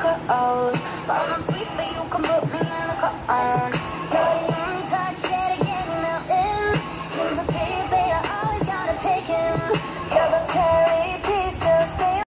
cold. But I'm sweet, but you can put me in a car.